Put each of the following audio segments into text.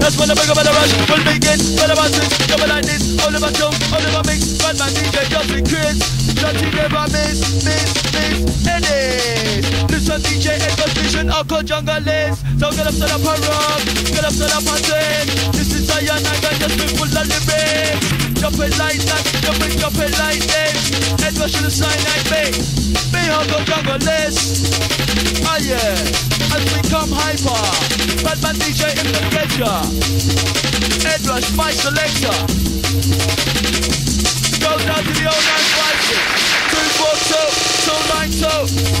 That's when the bigger the rush will begin. But about this, coming like this, all of my tone, all of my mix, bad man DJ just in Chris. Just never miss, miss, miss, Eddie. Listen DJ Edgar's vision, Uncle Jungle is. So get up, set up a rock, get up, set up a thing. This is a young nigga, just full of lyrics. Jump it like that, jump it, jump it like this. Edgar should have signed like me. Be Uncle Jungle list. Ah yeah, as we come hyper. Bad man DJ in the pleasure. Ed Rush, my selector. Go down to the old 952, 242, 292.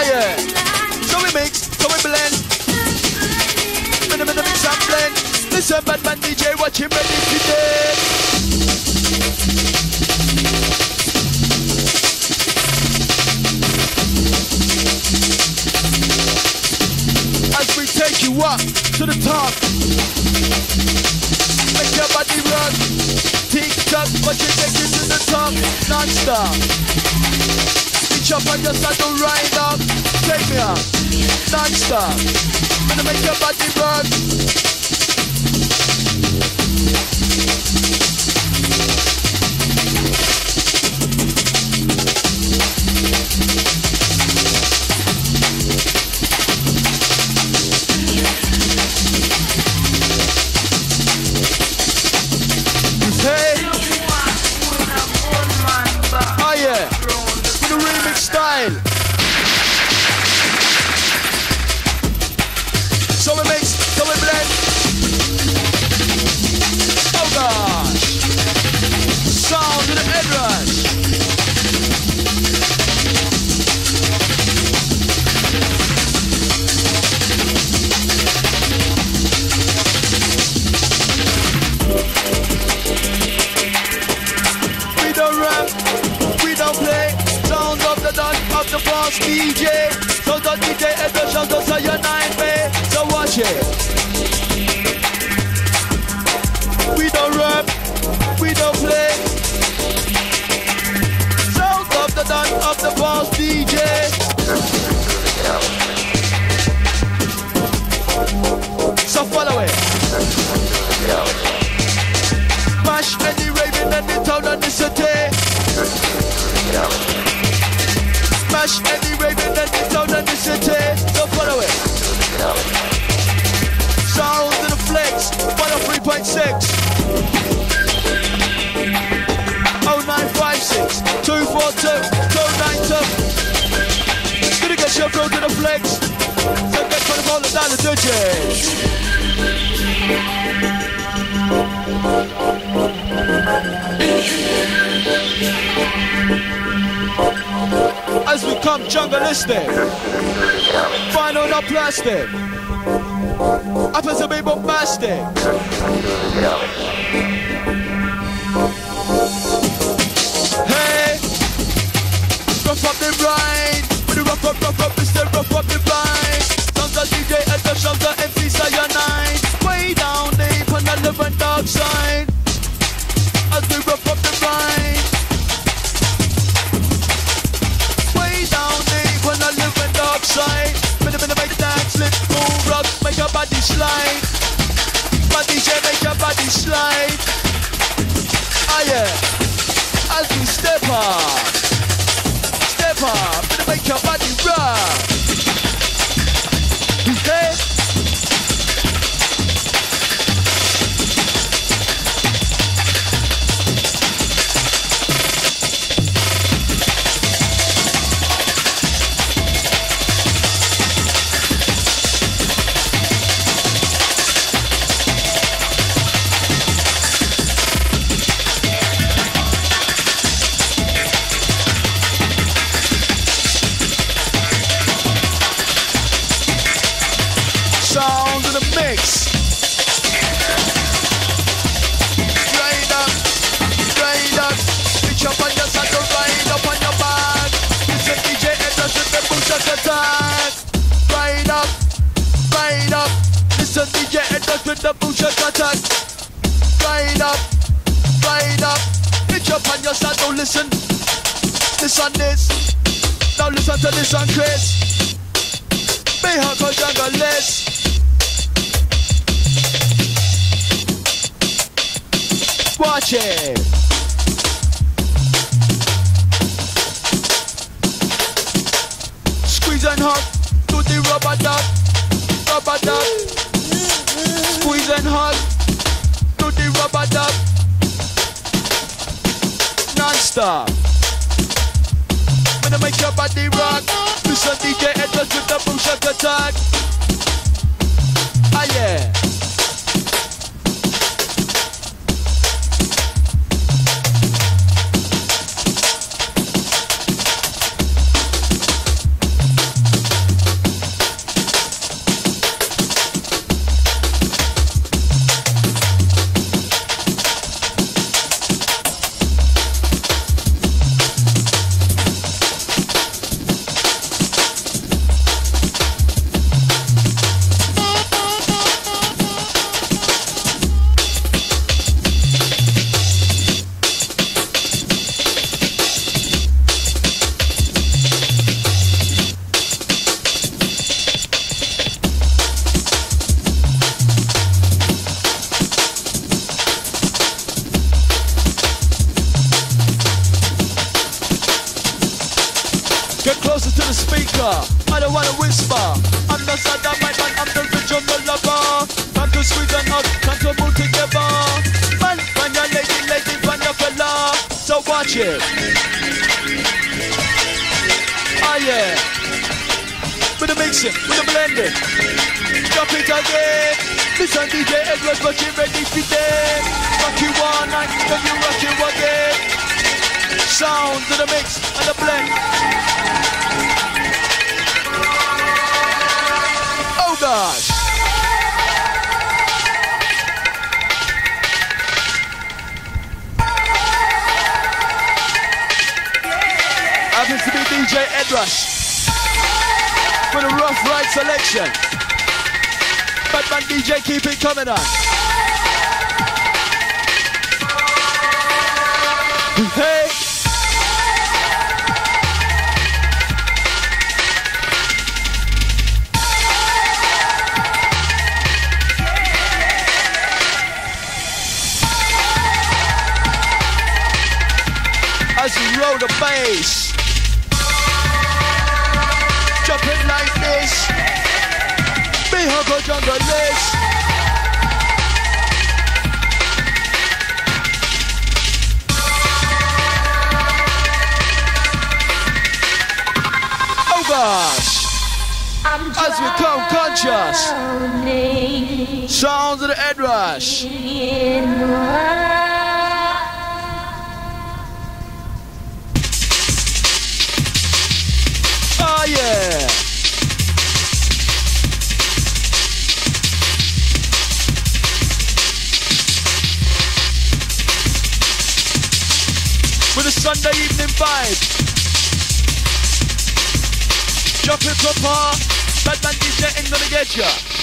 Yeah. So we mix, so we blend. In the mix and blend. Listen, bad man DJ, watch him ready to. As we take you up to the top. Make your body run. Tick tock, but you take it to the top. Non-stop. Up on your saddle, ride up. Take me up. Non-stop. Gonna make your body run. DJ. Jungleistic, final not plastic. Up as a baby bombastic. Listen this. Now listen to this one, Chris. Be hardcore jungle list. Watch it. Squeeze and hug, do the rubber duck, rubber duck. Squeeze and hug, do the rubber duck. Non-stop. Gonna make your body rock. Listen DJ Ed Rush with the boom shock attack. Ah yeah. As we come conscious. Sounds of the Ed Rush. Oh yeah. With a Sunday evening vibe. Drop it proper. Batman DJ ain't gonna get ya.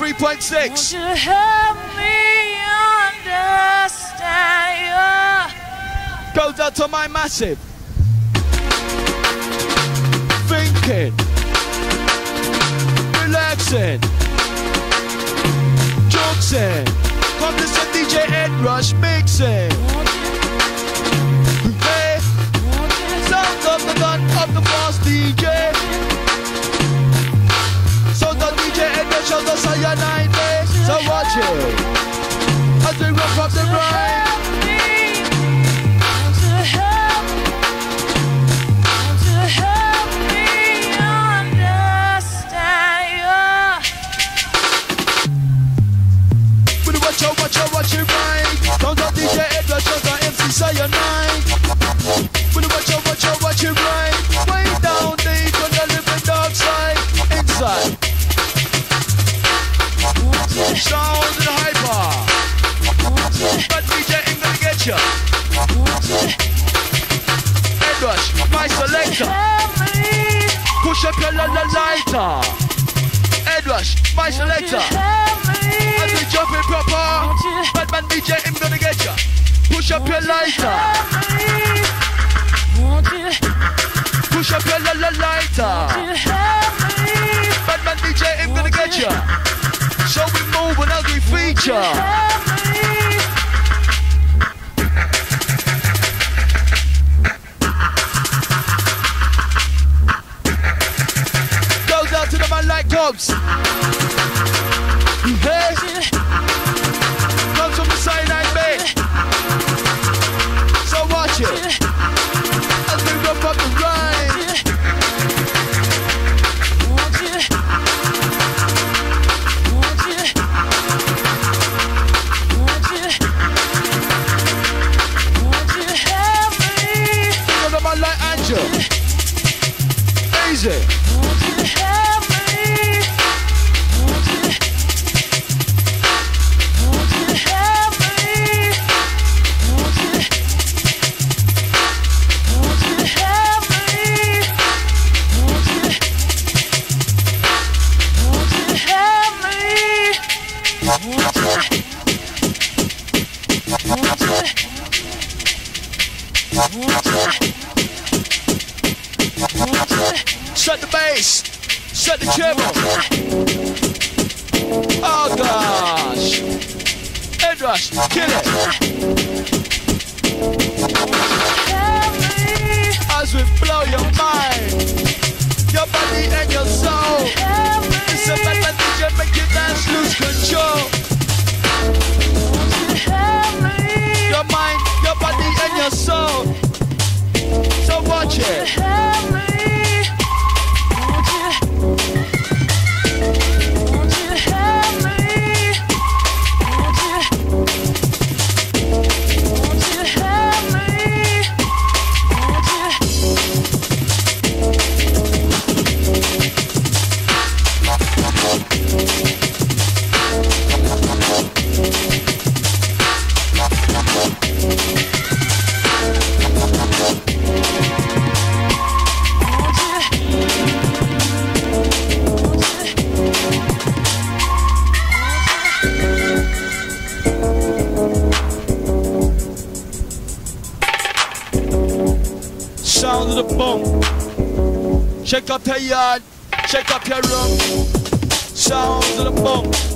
103.6. Go down help me understand? Goes out to my massive. Shake up your room. Sounds of the funk.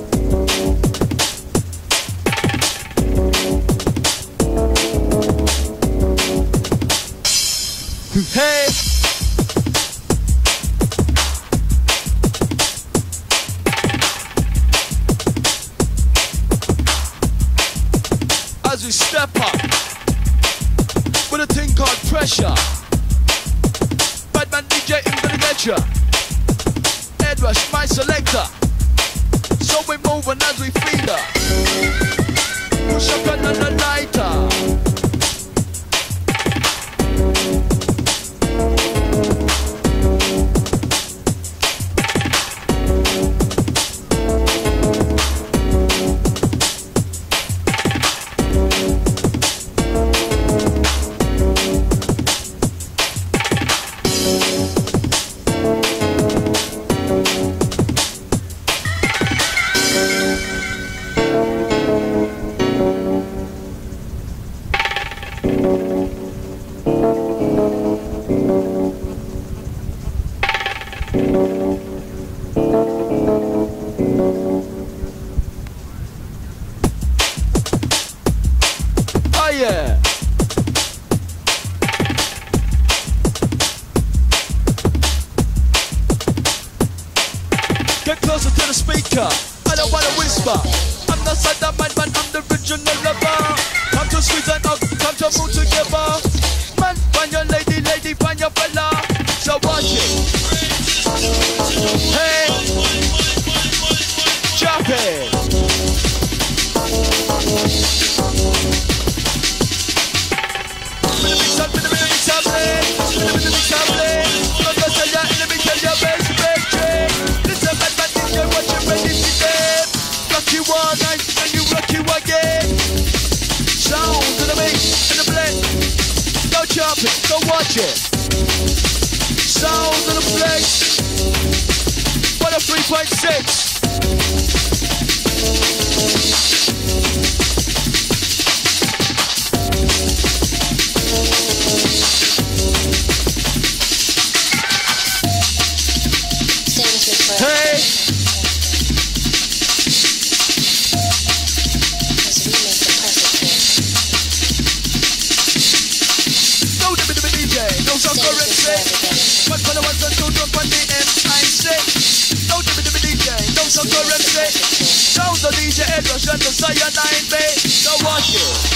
got the cyanide, babe. So watch it.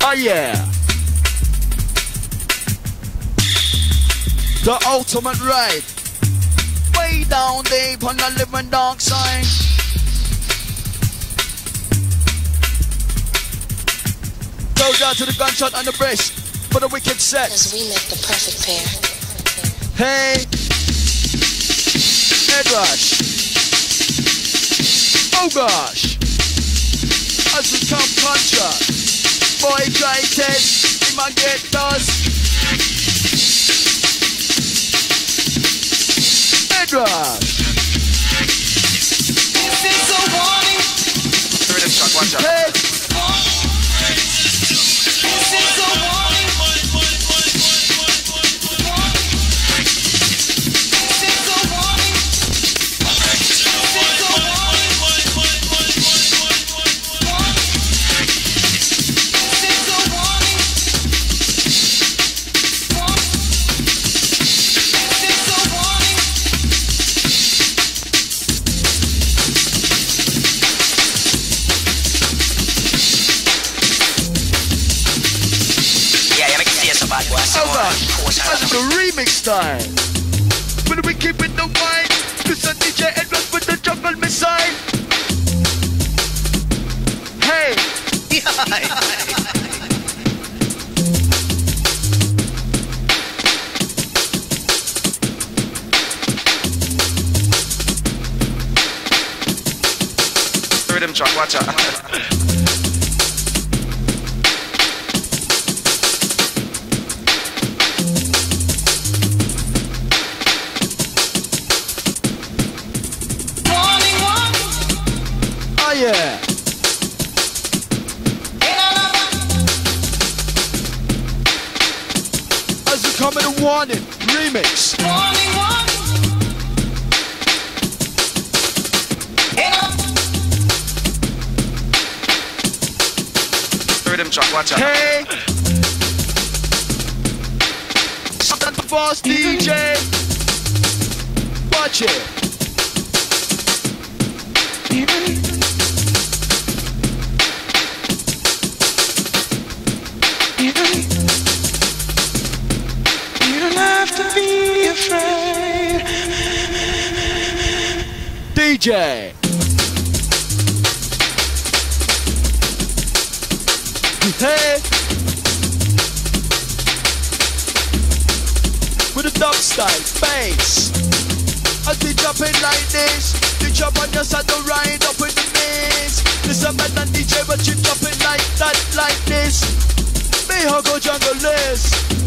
Oh, yeah. Ultimate ride. Way down deep on the living dark side. Go down to the gunshot on the breast for the wicked set. Cause we make the perfect pair. Hey, Ed Rush. Oh gosh, as we come contract, boy try test, he might get dust. Rush. The remix style. rhythm track, watch out. Hey! Shout out to boss, DJ! Watch it! You don't have to be afraid. DJ! Hey! With a dub style, bass. I be jumping like this. You jump on your saddle, ride up with the mix. This a man and DJ, but you jumping like that, like this. Me, how jungle is.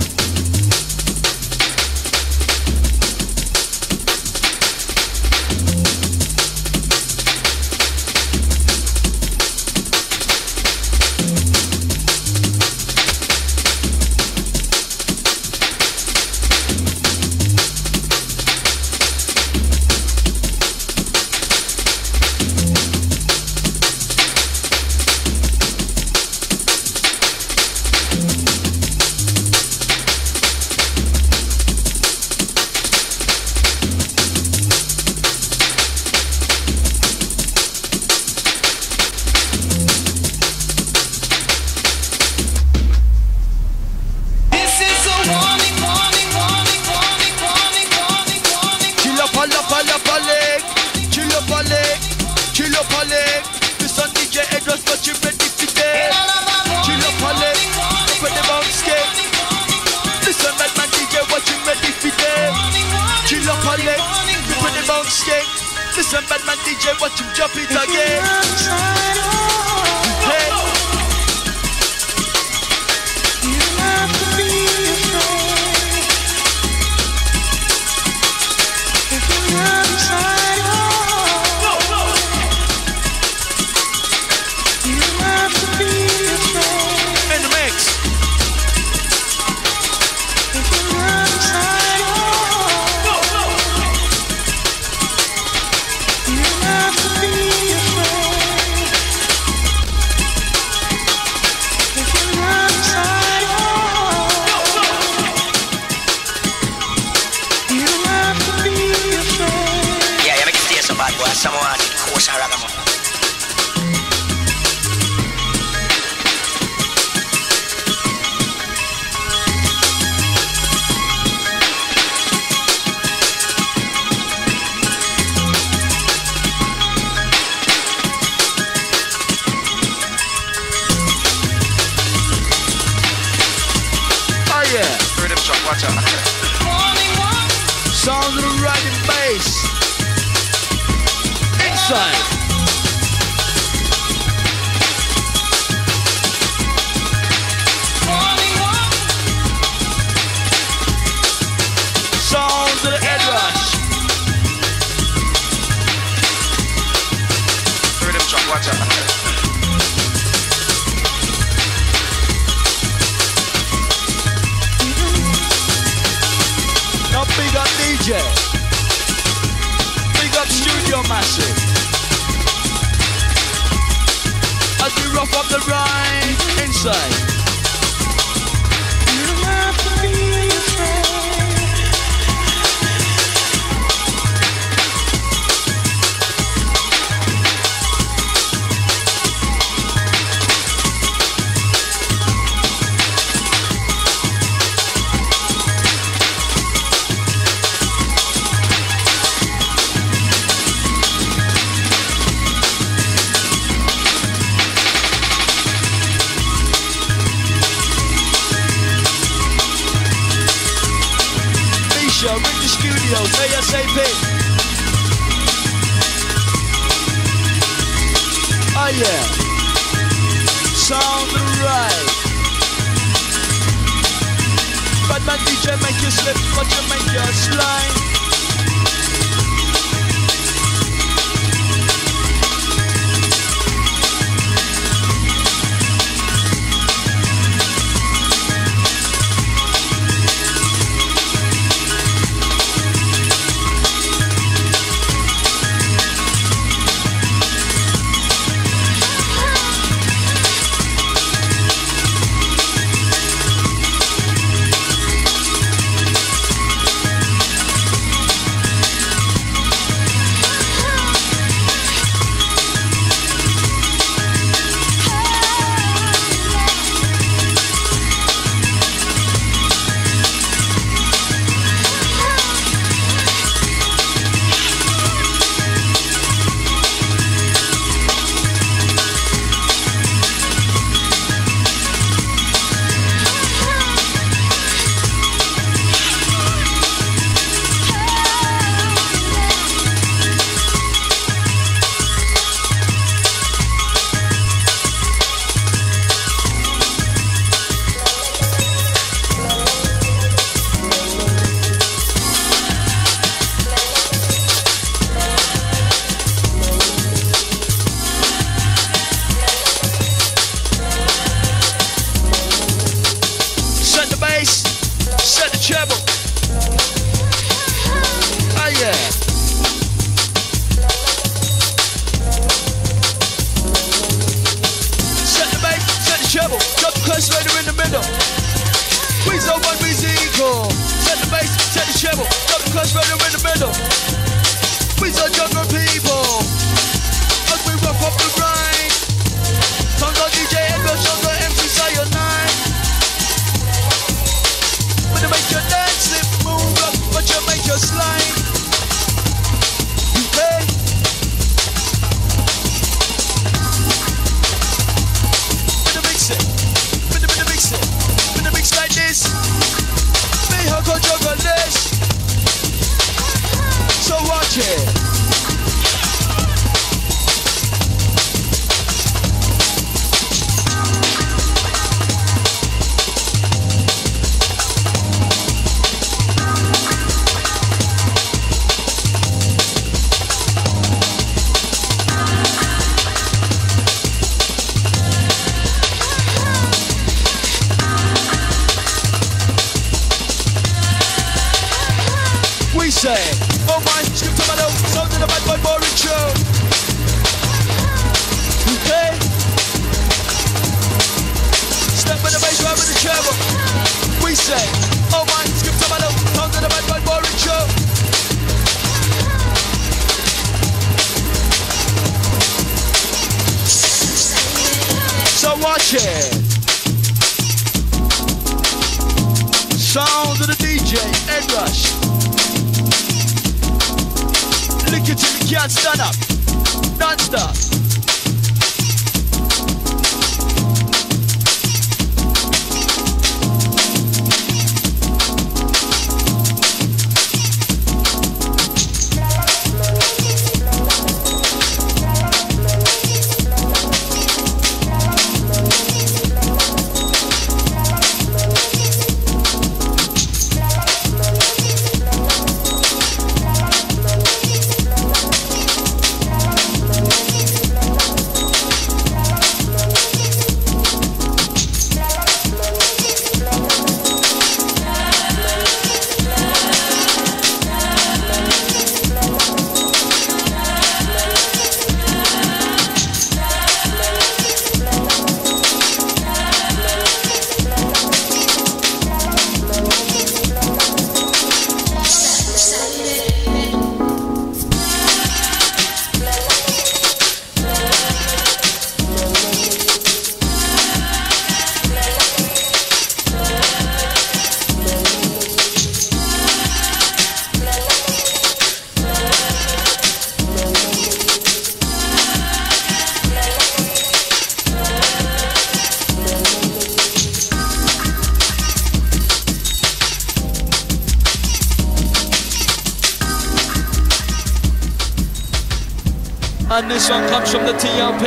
from the TLP.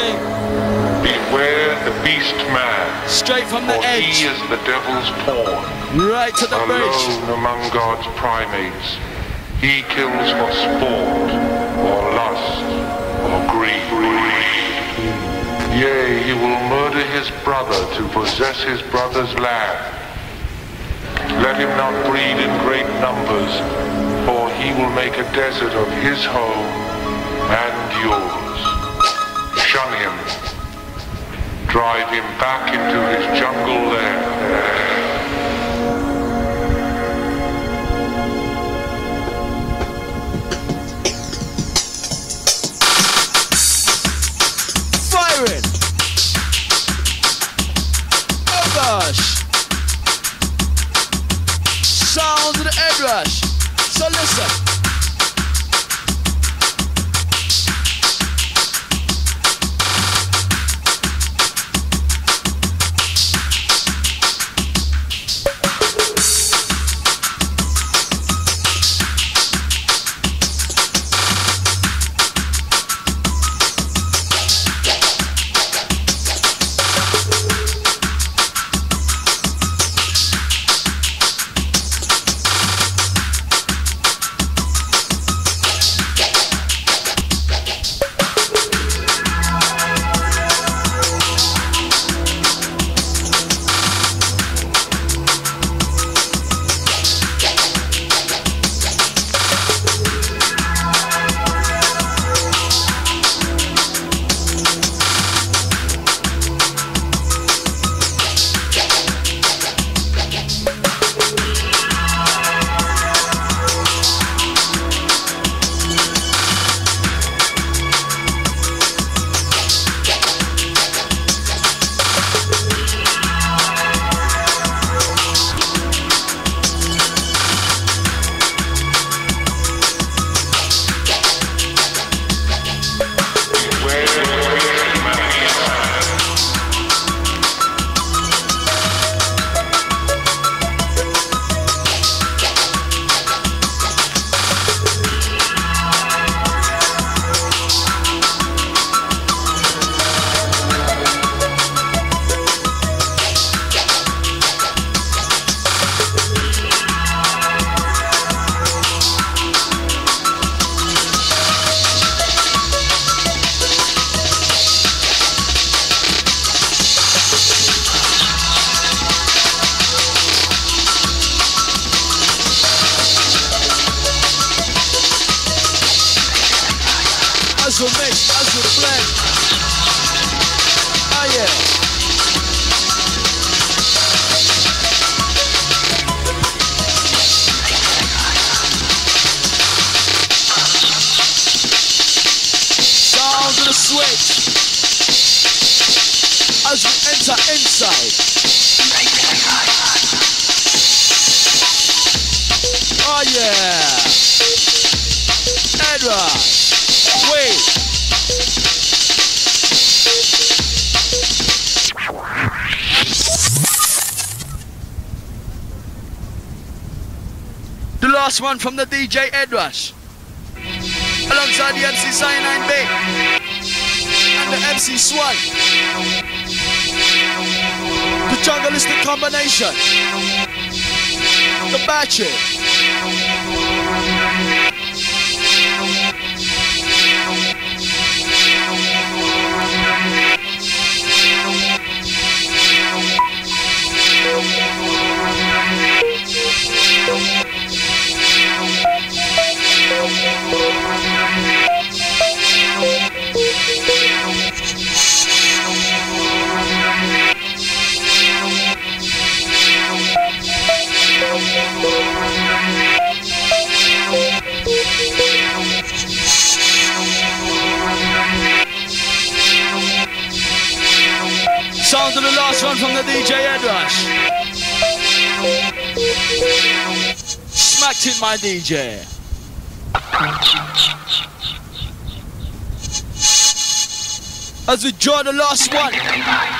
Beware the beast man. Straight from the edge. he is the devil's pawn. Right to the Alone bridge. among God's primates, he kills for sport, or lust, or greed. Yea, he will murder his brother to possess his brother's land. Let him not breed in great numbers, for he will make a desert of his home and yours. drive him back into his jungle there. Last one from the DJ Edrush. Alongside the MC Cyanide. And the MC Swan. The jungleistic combination. The battery. It, my DJ. As we draw the last one.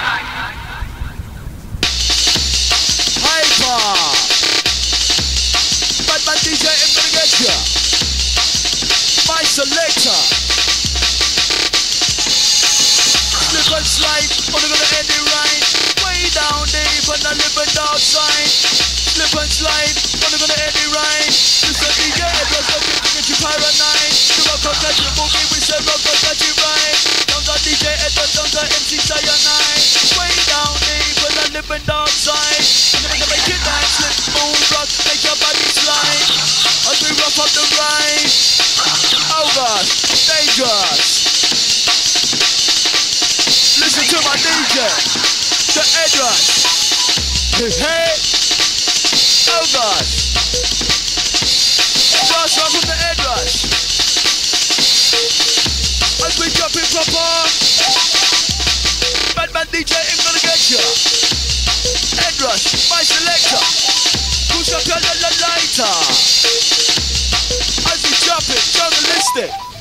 Dangerous. Listen to my DJ, the. Hey, hey. Oh God. Last one from the Edrush. As we jump in proper. Bad man DJ ain't gonna get ya. Edrush, my selector. Push up your lighter. As we jump it, journalistic.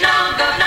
242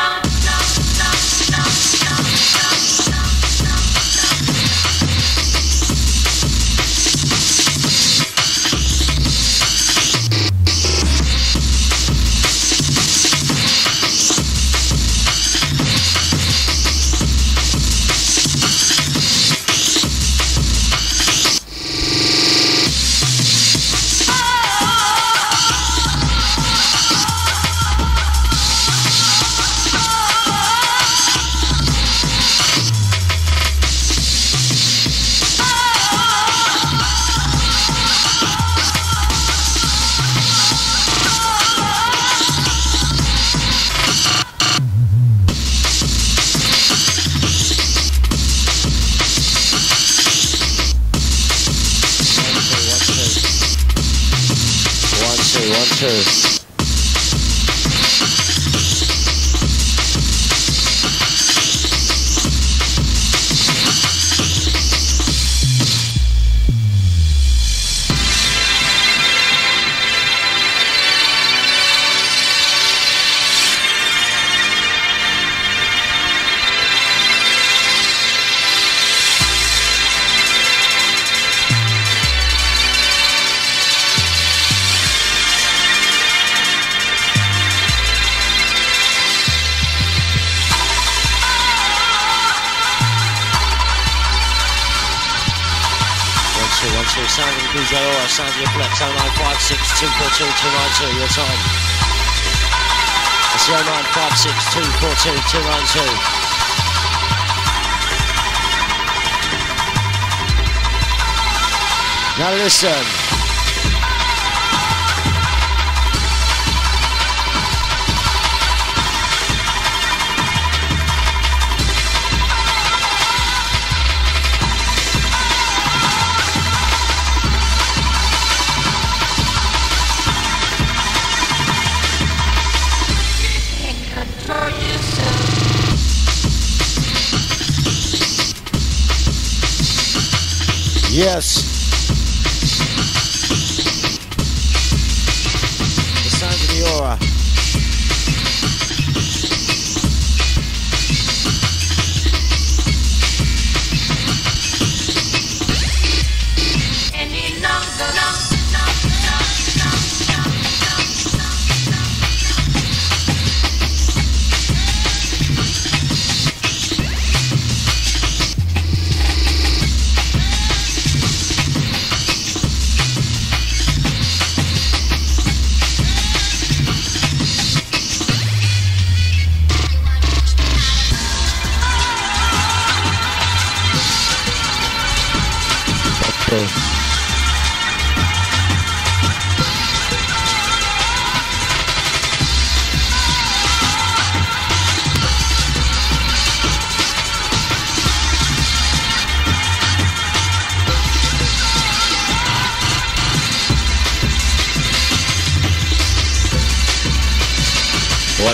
0956 242 292. Now listen. Yes.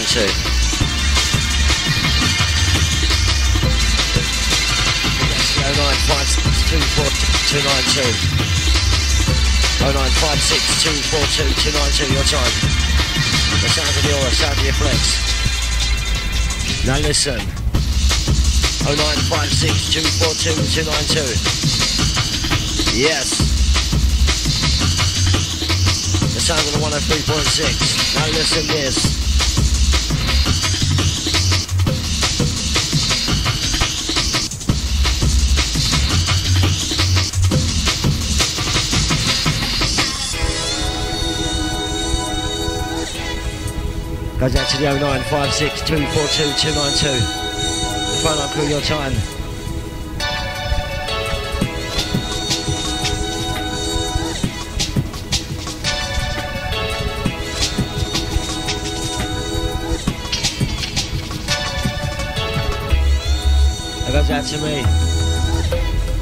Two two nine two. Your time. The sound of the aura, sound of your flex. Now listen. Oh nine five six two four two two nine two. Yes. The sound of the one oh three point six. Now listen this. Goes out to the 0956 242 292. The phone up crew, your time. That goes out to me.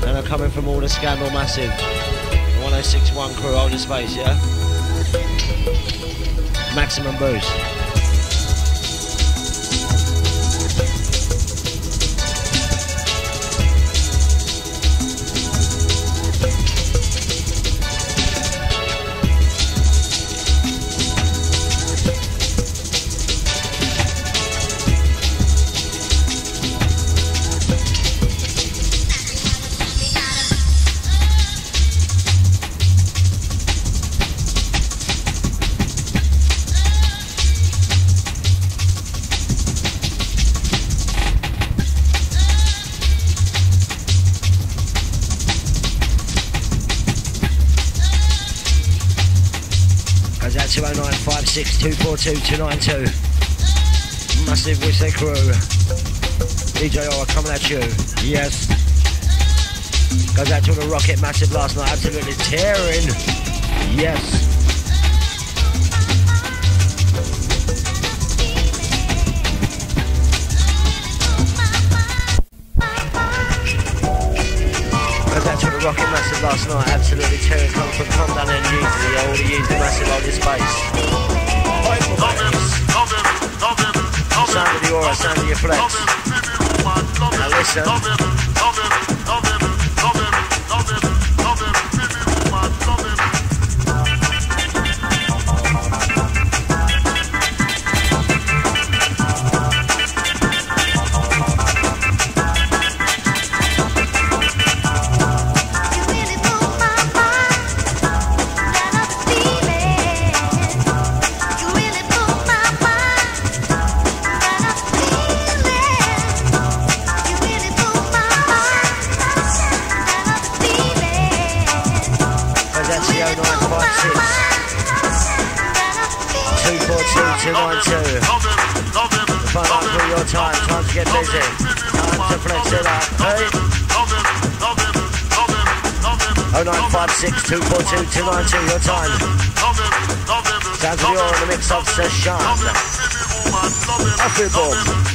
And I'm coming from all the Scandal Massive. The 1061 crew, older space, yeah? Maximum boost. 0956 242 292. Massive Whistle crew. DJ Aura coming at you. Yes. Goes out to the Rocket Massive last night. Absolutely tearing. Yes. To the Rocket Massive last night. Absolutely tearing. Come from Tom Dunn and Yeezy. All the Yeezy Massive on this space. Sound of the aura, sound of your flex. Now listen. 242 292. The phone up for your time. Time to get busy. Time to flex it up. Hey. 0956 242 292. Your time. Sounds of aura in the mix of session. Off boom.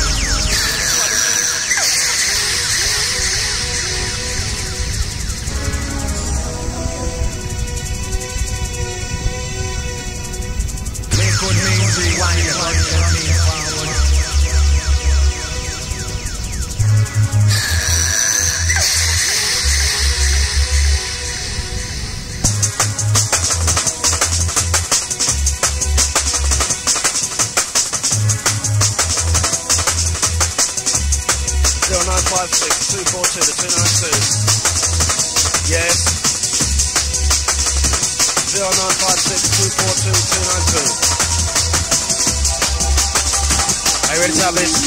Are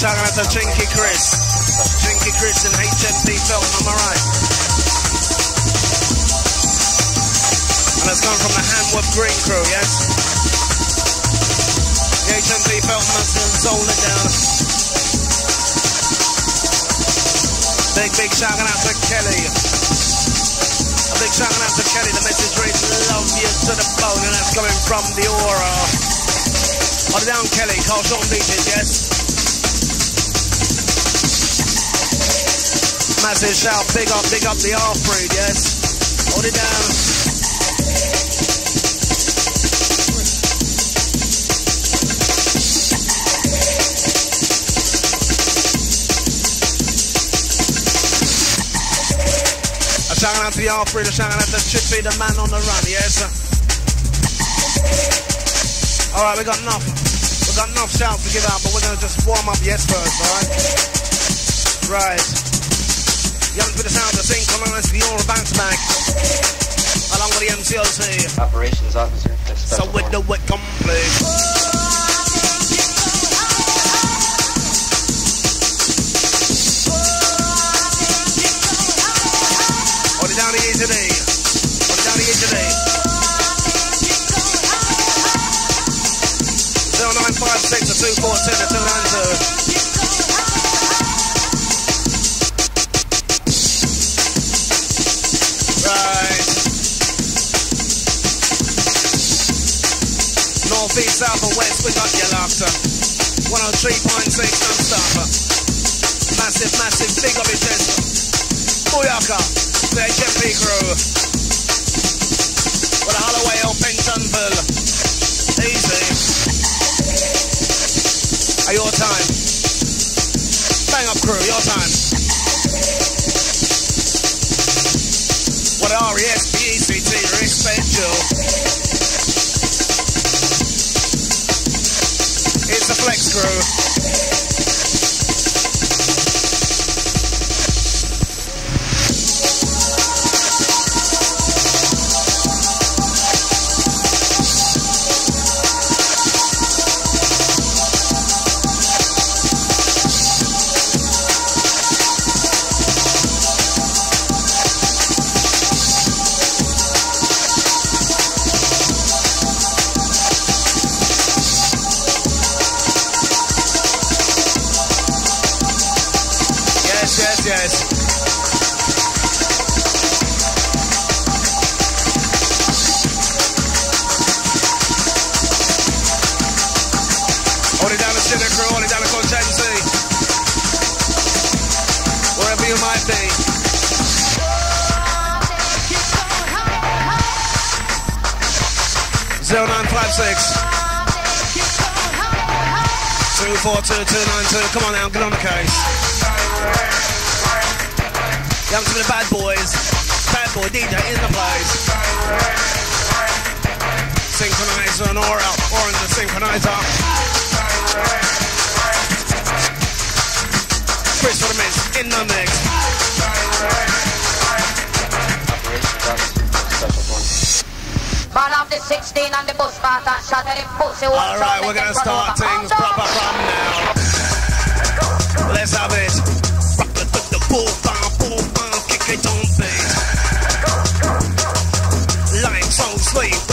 shout out to Chinky Chris. Chinky Chris and HMP Felton, am I right? And come from the Hanwood Green Crew, yes? The HMP Felton has sold it down. Big, big shout out to Kelly. A big shout out to Kelly. The message reads, love you to the bone, and that's coming from the aura. It down, Kelly. Carl Shorten Beaches, yes? Massive shout, big up, big up the half-breed, yes? Hold it down. A shout out to the half-breed, a shout out to Chippy, the man on the run, yes? Alright, we got enough. We got enough shouts to give out, but we're gonna just warm up yes first, alright? Right. Young the sound of the bounce back. Along with the MCLC. Operations officer. So with the forces. complete. Hold it down here today. Hold it down here today. 0956 or 242 to 292. We got you locked up. 103.6 non-stop. Massive, massive, big up it chest. Booyaka, the HMP crew. With a Holloway or Pentonville. Easy. Are your time. Bang up crew, your time. What R-E-S-P-E-C-T, respect you. Two four two two nine two. Come on now, get on the case. Young to the bad boys. Bad boy DJ in the place. Synchronizer and aura, in the synchronizer. Chris for the mix, in the mix. 16 and the bus part and shot at him pussy. All right, we're gonna start things proper from now. Let's have it. The, the, the boom, bam, boom, bam, kick it on beat. Sweet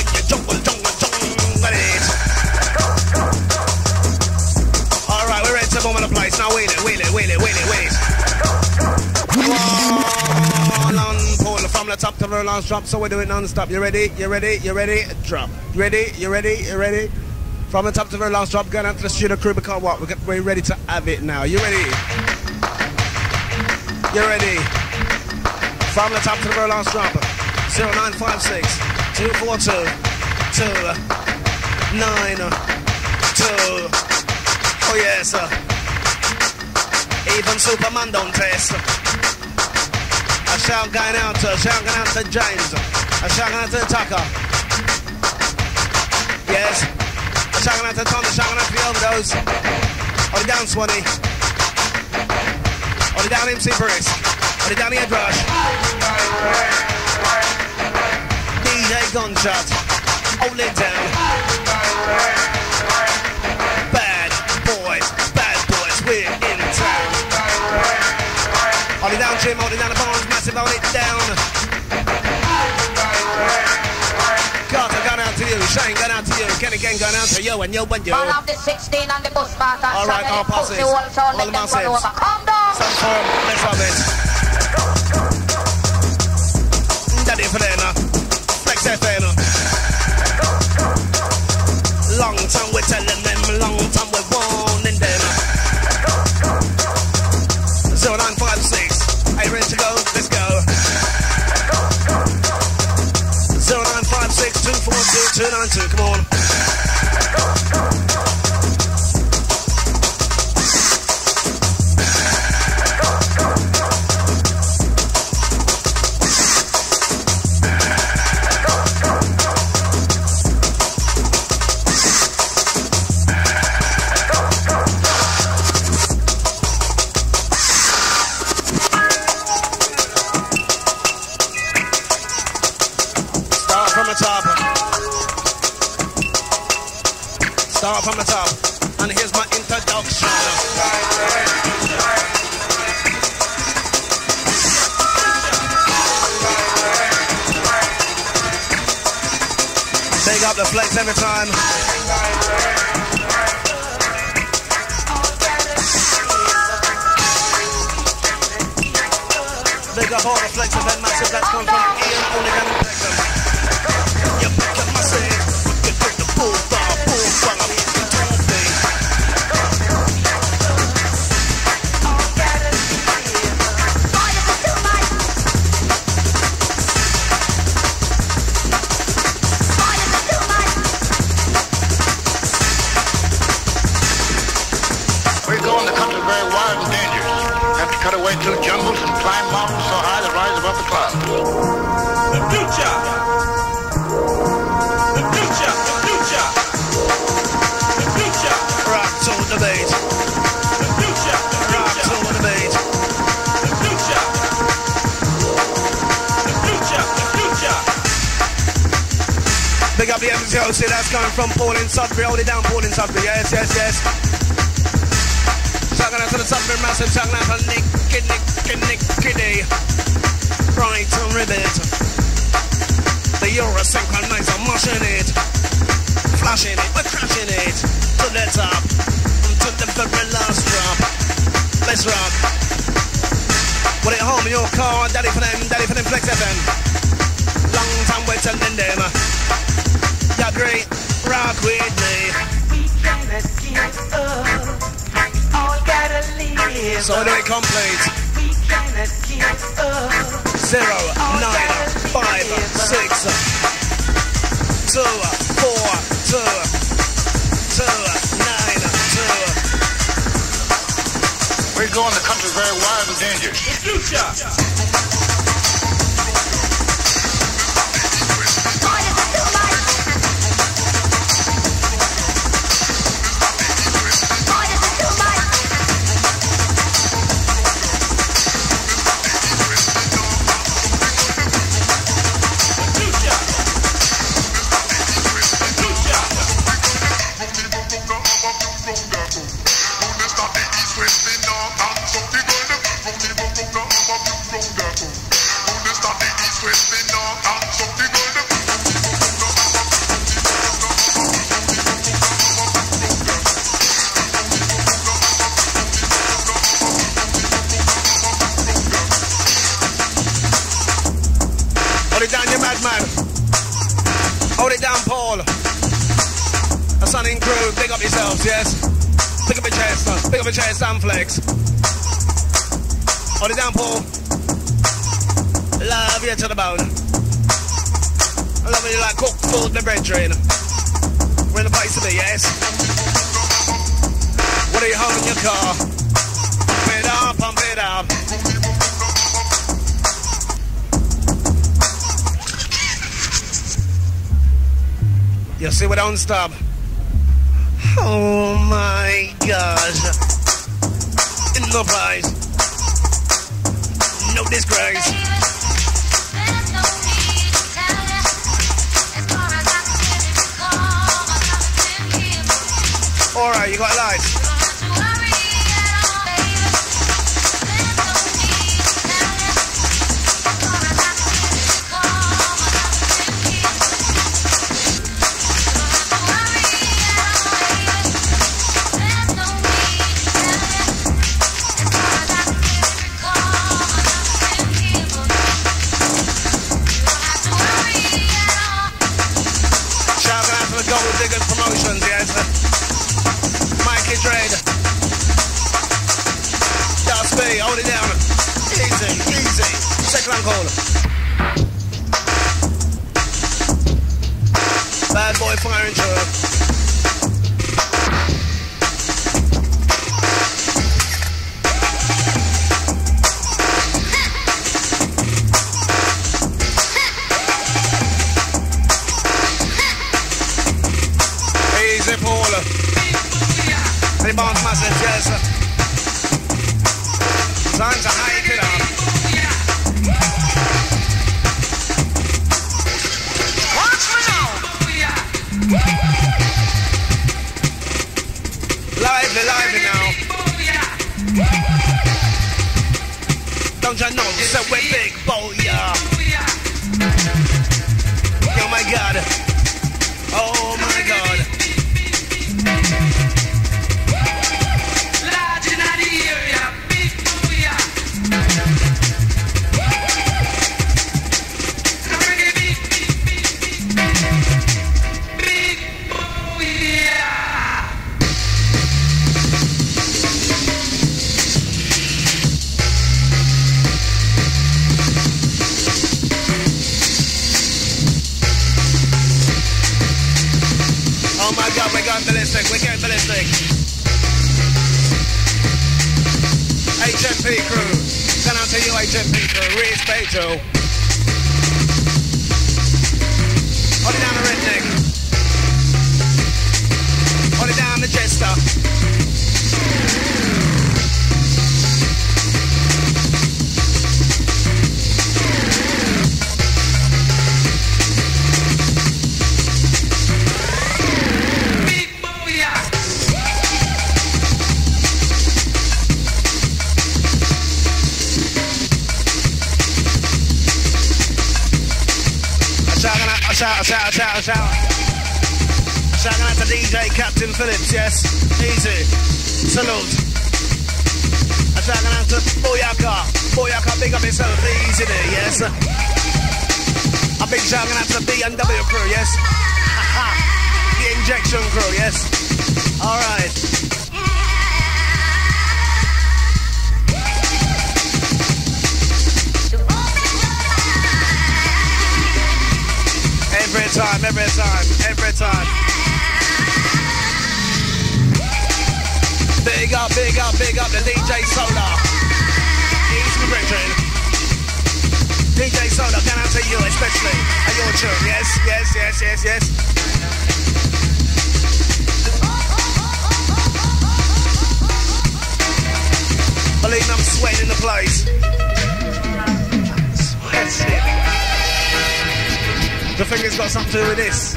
to the last drop. So we do it non-stop. You ready? You ready? You ready? Drop. Ready? You ready? You ready? From the top to the last drop, going out to the studio crew because what? We're, we're ready to have it now. You ready? You ready? From the top to the very last drop. 0956 242 292. Oh yes. Even Superman don't test. Shout going out to, shout going out to James. A shout going out to Tucker. Yes. A shout going out to Tom, a shout going out to the overdose. Or the down Swanee. Or the down MC Brisk. Or the down Ed Rush. DJ Gunshot. Hold it down. Jim, hold it down the bones, massive, hold it down. Carter, gone out to you, Shane, gone out to you, Kenny Gang, gone out to you, and you, and you. Man of the 16 and the bus and All right, all passes. All sound All let them massives. Calm down. Stand firm, let's it. Daddy for uh, Flex FM. Long time we're telling every time. Big up all the flex that massive that's come from Ian Hooligan from in Sudbury. Hold it down, in Sudbury. Yes, yes, yes. Shouting out to the Sudbury Massive, shouting out to Nick, Nick, Nick, Nick, Kiddy. Right on ribbit. The Euro synchronizer, mushing it. Flashing it, we're crashing it. To the top, to the very last drop. Let's rock. Put it home in your car, daddy for them, daddy for them, Flex FM. Long time we're telling them. You agree? Rock with me. We cannot give up. All gotta live. So it complete. We cannot give up. Zero, nine, five, six, two, four, two, two, nine, two. We're going the country very wild and dangerous. The future. Hold it down, Paul. Love you to the bone. I love you like cooked food, my brethren. We're in the place to be, yes? What are you holding in your car? Pump it up, pump it up. You see, we don't stop. Oh my gosh. In the place. No disgrace. Alright, you got lights. Every time, every time, every time. Big up, big up, big up the DJ Soda. He's my brethren. DJ Soda, can I to you especially? Are your tune? Yes, yes, yes, yes, yes. Believe I'm sweating in the place. Sweating. The thing has got something to do with this.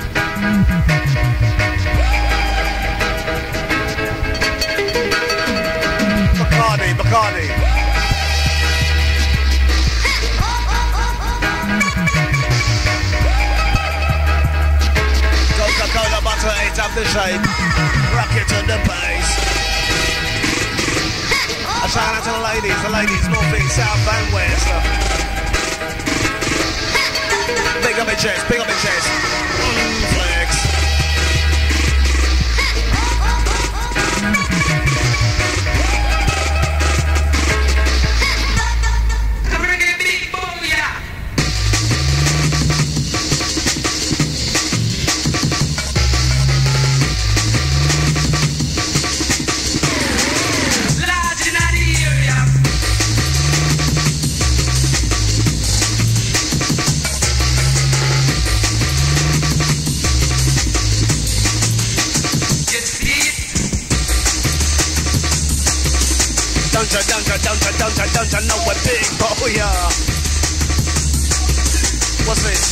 Bacardi, Bacardi. Coca-Cola butter eight up the shape. Rock it to the base. A shout out to the ladies, the ladies, north, east, south, and west. Big up your chest, big up your chest. Mm. We're big? Yeah. What's this?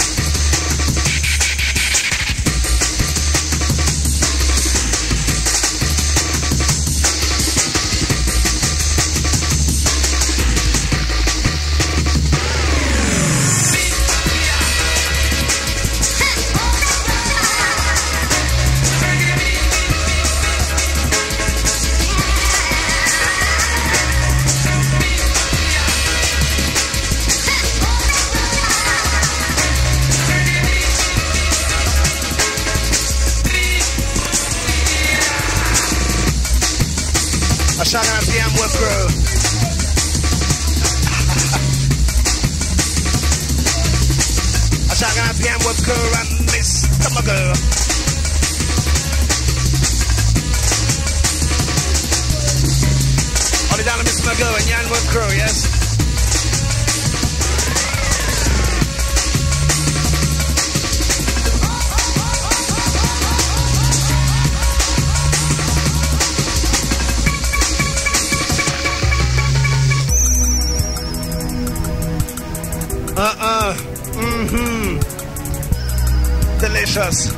Delicious.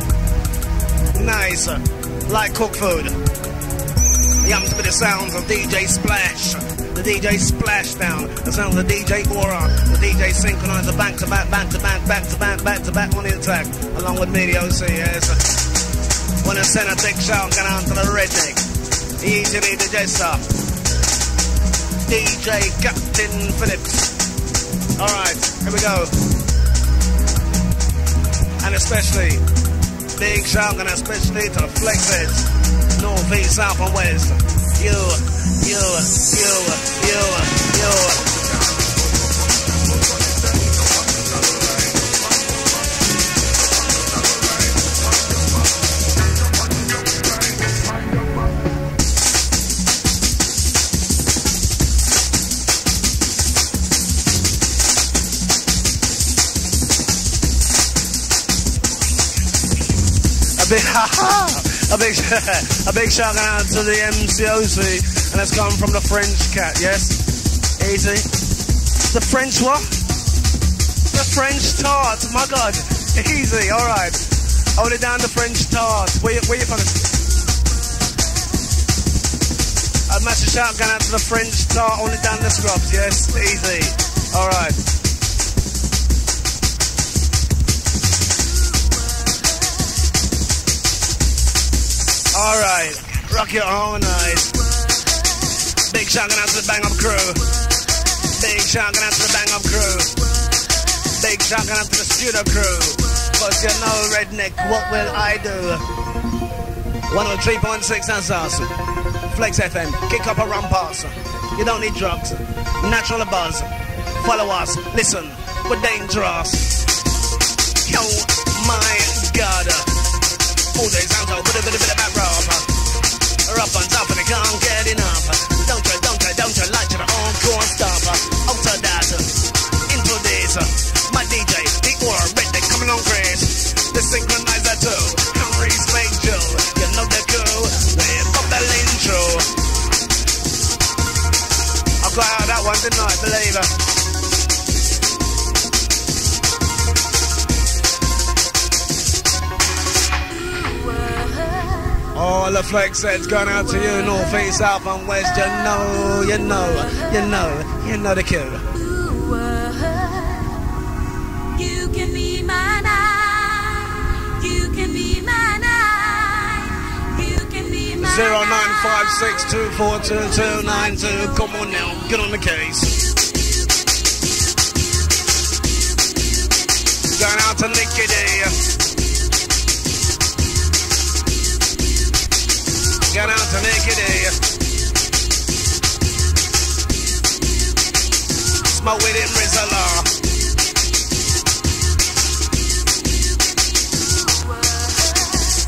Nice. Uh, like cooked food. Yums with the sounds of DJ Splash. The DJ Splashdown. The sounds of DJ Aura. The DJ Synchronizer back to back, back to back, back to back, back to back on the attack. Along with me, the OC, yes. Wanna send a big shout going out to the redneck. Easily digester. DJ Captain Phillips. Alright, here we go. Especially, big shout and especially to the flex heads. North, east, south, and west. You, you, you, you, you. Big, a big, a big shout out to the MCOC, and it's come from the French cat. Yes, easy. The French what? The French tart. My God, easy. All right. Hold it down. The French tart. Where you, where you from? A massive shout going out to the French tart. Hold it down. The scrubs. Yes, easy. All right. All right, rock it all night. Big shout out to the Bang Up crew. Big shout out to the Bang Up crew. Big shout out to the studio crew. But you know, redneck, what will I do? 103.6, that's awesome. Flex FM, kick up a run pass. You don't need drugs. Natural buzz. Follow us. Listen, we're dangerous. Yo, my God. All days out with a bit, a bit of back rub. Can't get enough. Don't try, don't try, don't try, like to the encore stuff. Oh, out of that, uh, into this. Uh, my DJ, the aura, redneck coming on grace. The synchronizer too. Henry's make Joe. You know the cool. They pop the intro. I got out that one, didn't I? Uh, All the flex sets going out to you, north, east, south, and west. You know, you know, you know, you know the cue. You can be my. You can be my night. You can be my Zero nine five six two four two two nine two. Come on now, get on the case. Going out to Nicky D. Going out to Nicky D. Smoke with Rizala.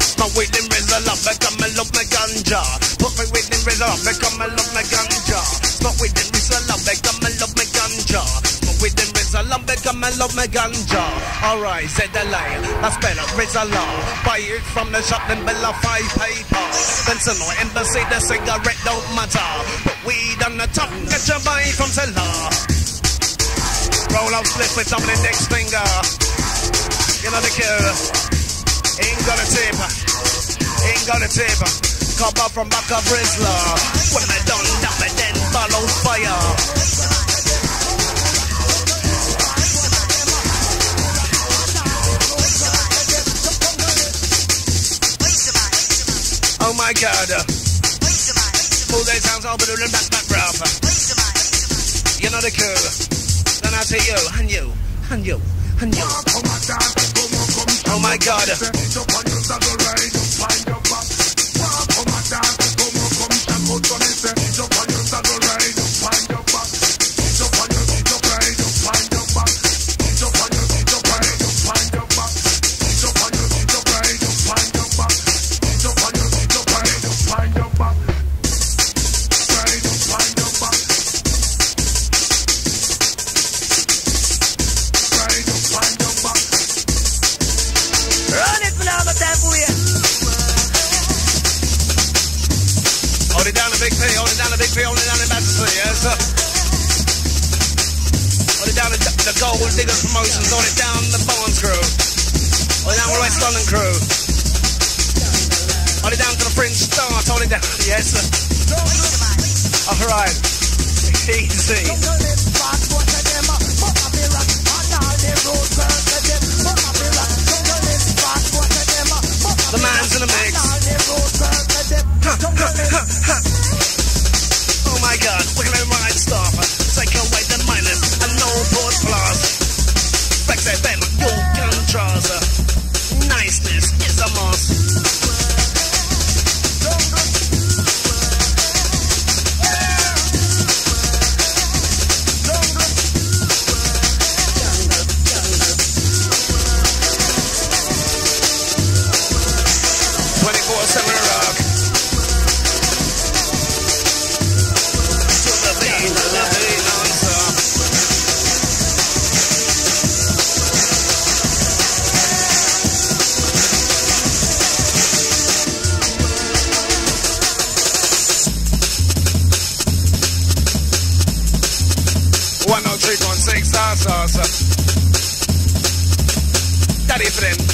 Smoke with him, Rizala. Become a love my ganja. Put me with him, Rizala. Become a love my ganja. Smoke with him, Rizala. Become a love my ganja. With him, Rizala. Become a love my ganja. Alright, said the spell it, Rizala. Buy it from the shop, then bill a five paper. Then some more embassy, the cigarette don't matter. But weed on the top, get your buy from cellar. Roll up split with on the next finger. You know the cure. Ain't gonna tip. Ain't gonna tip. Come up from back of Rizzler. When I done and then follows fire. My god. All those sounds all but a back back rough. You know the crew. Then I say you, and you, and you, and you. Oh my god. Run West London crew. Hold it down to the Fringe Stars, hold it down, yes. Alright. Easy. The man's in the mix. Oh my god,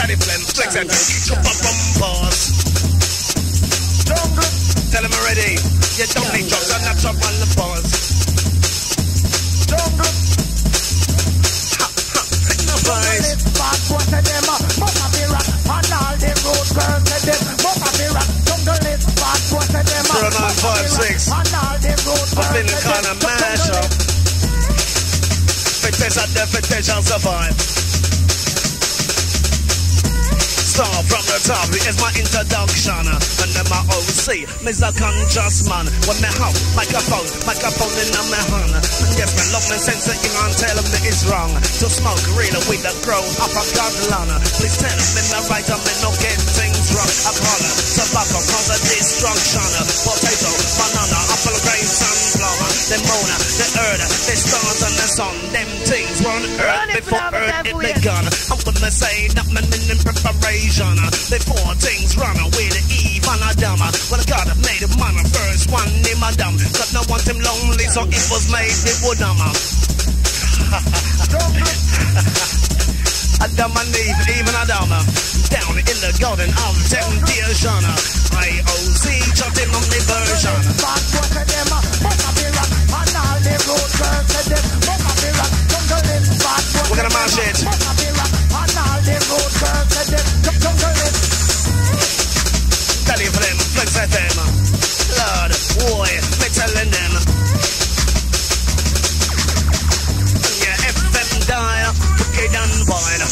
daddy friend, flex and bum bum pause. Tell him already. You don't need drugs, I'm not drop here's my introduction. And then my OC, a conscious man. When me have microphone, microphone in my hand. And yes, me love me sense that you can't tell me it's wrong. To smoke really weed that grow up a Catalana. Please tell me me right, I me no get things wrong. I call it tobacco, cause of destruction. Potato, banana, apple, grape, sunflower. The moon, the earth, the stars and the sun. Them things were on earth before earth it begun. I'm gonna say that preparation. Run away the Eve and Adam. When God made a man first one named Adam. Cause no want him lonely, so it was made with Woodham. Adam and Eve, even Adam. Down in the garden of temptation. IOC, chatting on the version. We're gonna mash it. FM. Lord, boy, me telling them. Yeah, FM die, wicked and wine.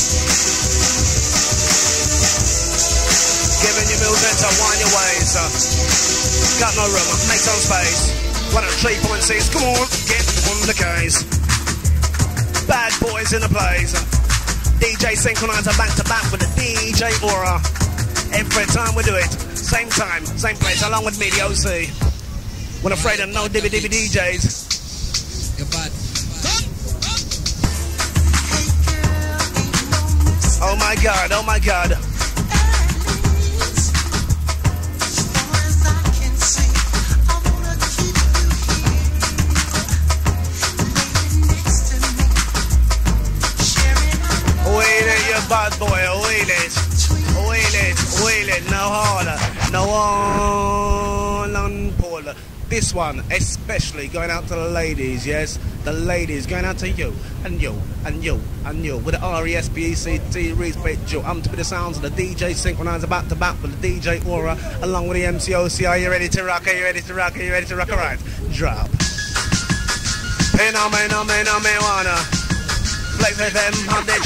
Giving you movement to wind your ways. Uh. Got no room, make some space. One at 3.6, come on, get on the case. Bad boys in the place. DJ synchronizer back to back with the DJ Aura. Every time we do it, same time, same place, along with me, the OC. When afraid of no dibby dibby DJs. Oh my god, oh my god. Wheel it, you bad boy, No on Paul. This one, especially going out to the ladies, yes? The ladies going out to you, and you, and you, and you. With the R-E-S-P-E-C-T, respect you. I'm to be the sounds of the DJ synchronizer back to back with the DJ Aura, along with the MCOC. Are you ready to rock? Are you ready to rock? Are you ready to rock? Alright, drop.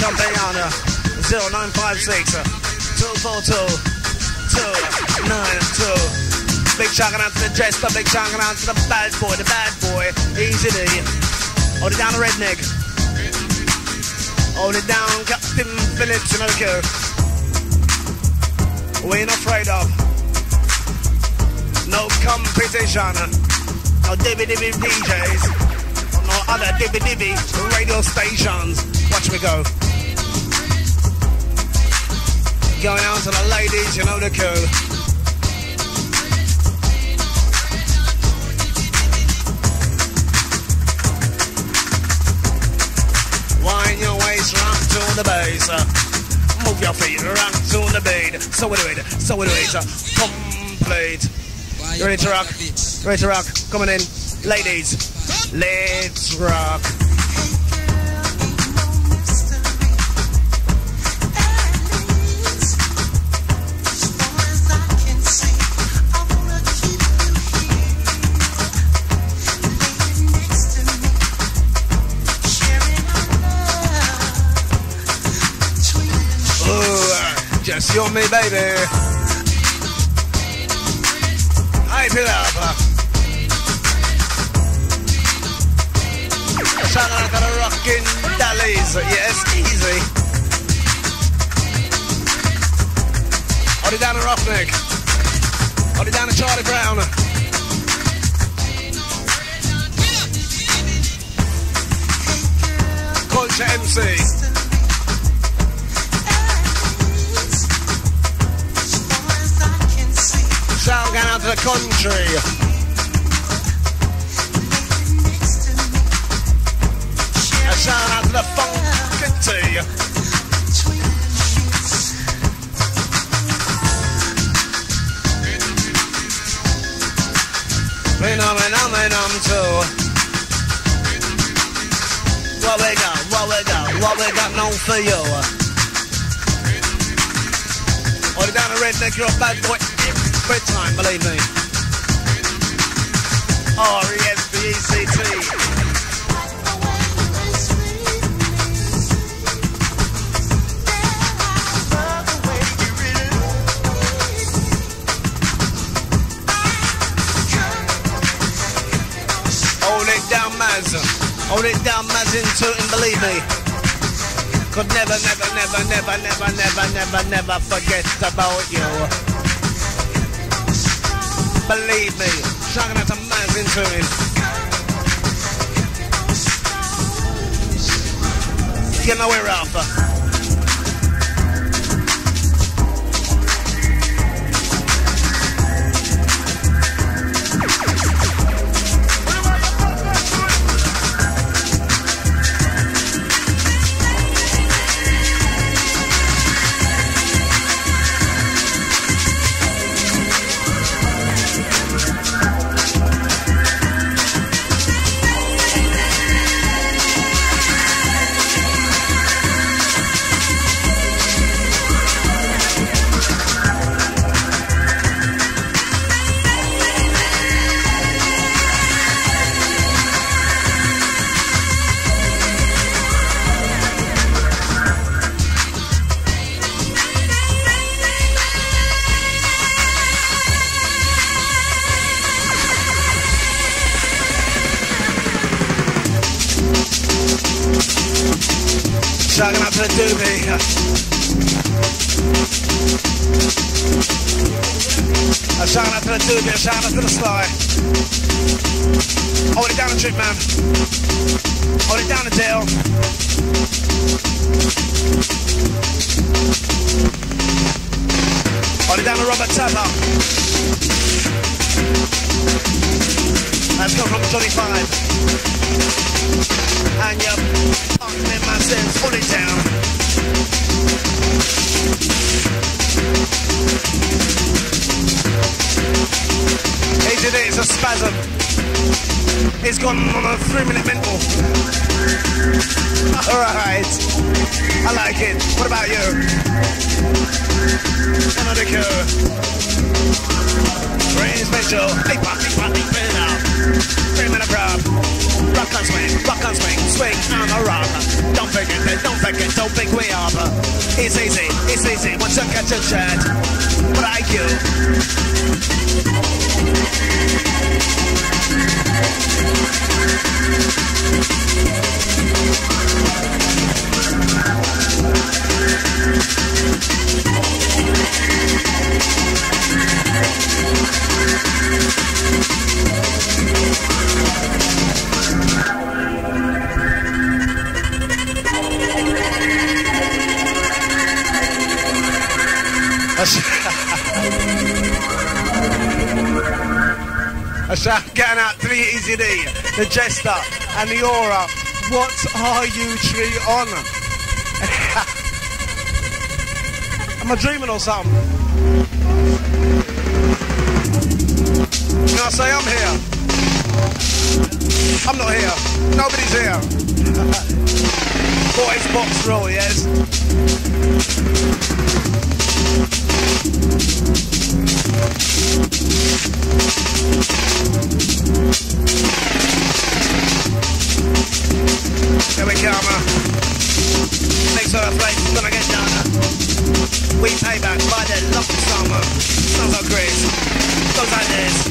Champiana 0956 242 292 Big shout out to the Jester, big shout out to the bad boy, the bad boy, Easy D. Hold it down, the redneck. Hold it down, Captain Phillips, you know, go. We ain't afraid of. No competition. No dibby dibby DJs or other dibby dibby radio stations. Watch me go. Going out to the ladies, you know the cue. Wind your waist round to the bass. Move your feet round to the beat. So we do it, so we do it. Complete. You ready to rock? Ready to rock? Coming in. Ladies, let's rock. Just you and me, baby. Hype it up. Out to the rockin' dollies. Yes, easy. Hold it down to Roughneck. Hold it down to Charlie Brown. Culture MC. Shout out to the country. A shout out to the funkity. Phenomenon too. What we got? What we got? What we got known for you? Or down the redneck, you're a bad boy every time, believe me. R-E-S-P-E-C-T. Hold it down, Maz. Hold it down, Maz into it, believe me. Could never, never, never, never, never, never, never, never forget about you. Believe me. Shouting out to Maz into it. You know we're Alpha. The Jester, and the Aura. What are you tree on? Am I dreaming or something? Can I say I'm here? I'm not here. Nobody's here. Boys box roll, yes. Here we come. Next sort of place gonna get done. We pay back by the lump sum. uh. Sounds like Chris. Goes like this.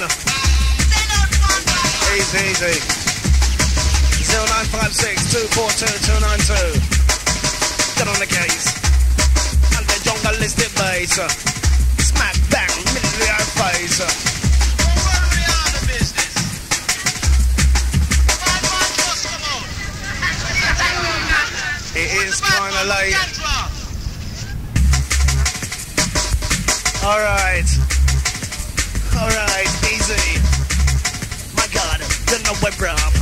True. Easy, easy. 0956 242 292. Get on the case. And the jungleistic bass. Smack bang, middle of your face. It is kind of late. All right. All right, easy. My God, the no web rap.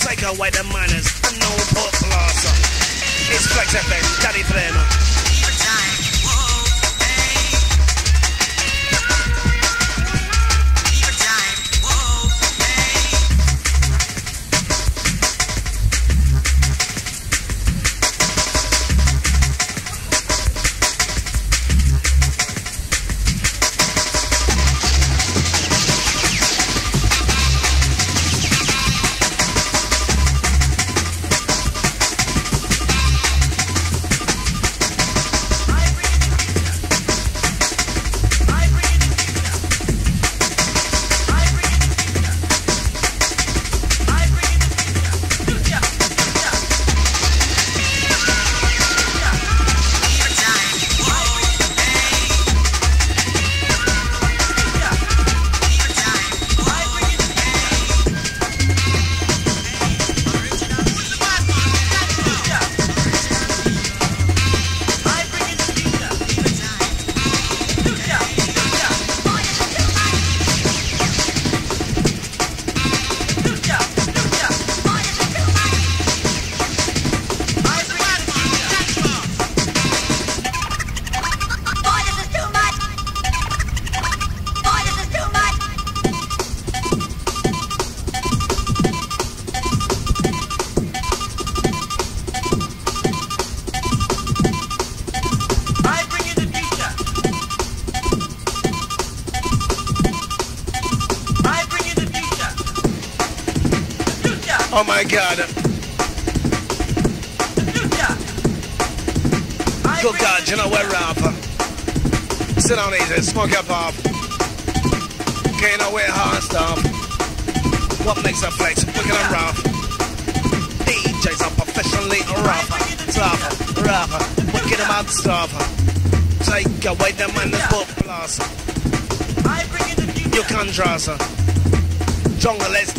Take away the manners and no put plus. It's Flex Daddy Flame.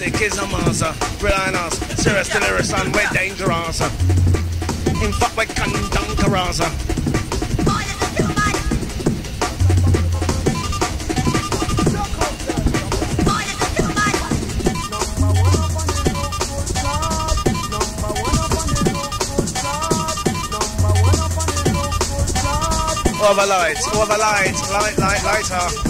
Jungleistic is a master. Rely on us. Serious lyrics and we're dangerous. In fact, we can conquer us. Boy, this is too much. Boy, this is too much. Over light, over light, light, light, lighter.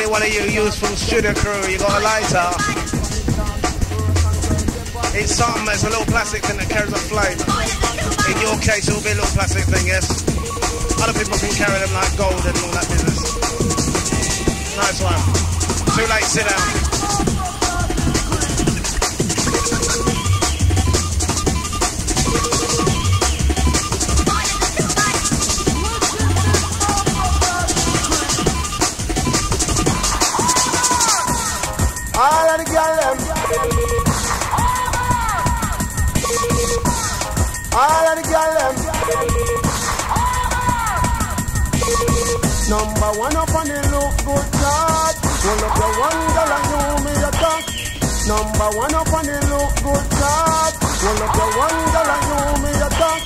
Any one of you useful studio crew, you got a lighter. It's something that's a little plastic thing that carries a flame. In your case, it'll be a little plastic thing, yes. Other people can carry them like gold and all that business. Nice one. Too late, sit down. Number one up on the look good chart. Pull up your one girl you me attack. Number one up on the look good chart. Pull up your one girl and you me attack.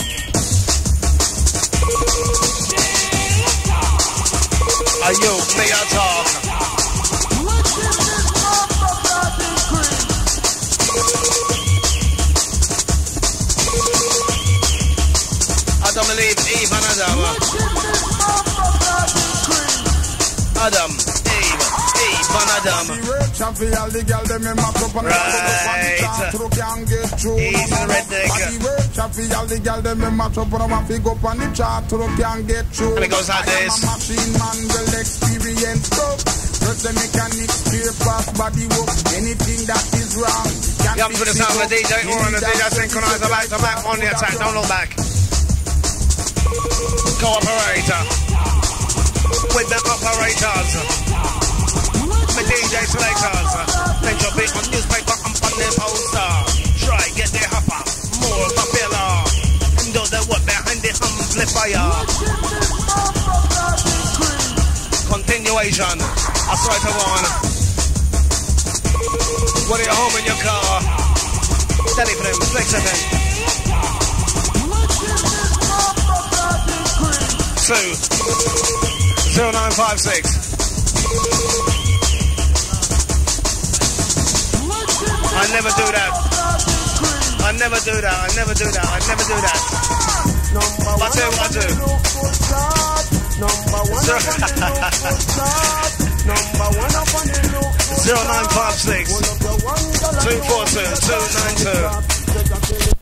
Are you me a talk? Adam, Eve and Adam. Champi the girl them in my cup and Right. through can't get through. Easy, redneck. Work, the girl them in my cup and I'm go up on the chart through can't get through. And it goes like I am this. a machine man, well experienced. Just the mechanics, clear fast body work. Anything that is wrong. Yup, for the sound of the DJ or on the DJ Synchronise back to back on the attack. Don't look back. Cooperator with the operators. My DJ selectors. Then drop it on newspaper and on their poster. Try get their hopper, more popular. Do the work behind the amplifier. Continuation. That's right, one. What are you home in your car, tell it for them, flex it them. Two. 0956. I never do that. I never do that. I never do that. I never do that. Number one, I do. I do. Zero nine five six two four two two nine two.